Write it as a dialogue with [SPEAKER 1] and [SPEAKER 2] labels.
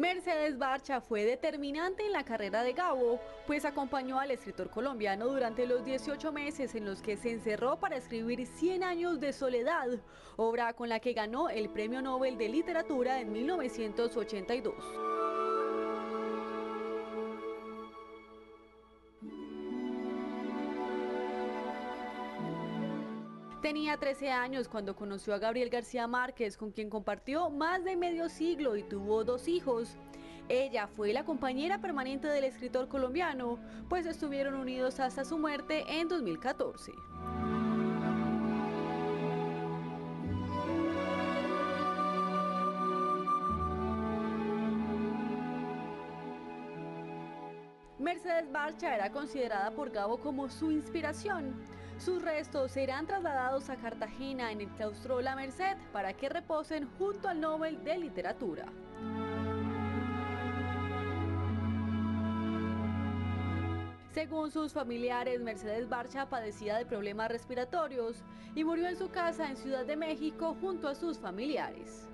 [SPEAKER 1] Mercedes Barcha fue determinante en la carrera de Gabo, pues acompañó al escritor colombiano durante los 18 meses en los que se encerró para escribir 100 años de soledad, obra con la que ganó el Premio Nobel de Literatura en 1982. Tenía 13 años cuando conoció a Gabriel García Márquez, con quien compartió más de medio siglo y tuvo dos hijos. Ella fue la compañera permanente del escritor colombiano, pues estuvieron unidos hasta su muerte en 2014. Mercedes Barcha era considerada por Gabo como su inspiración. Sus restos serán trasladados a Cartagena en el claustro La Merced para que reposen junto al Nobel de Literatura. Según sus familiares, Mercedes Barcha padecía de problemas respiratorios y murió en su casa en Ciudad de México junto a sus familiares.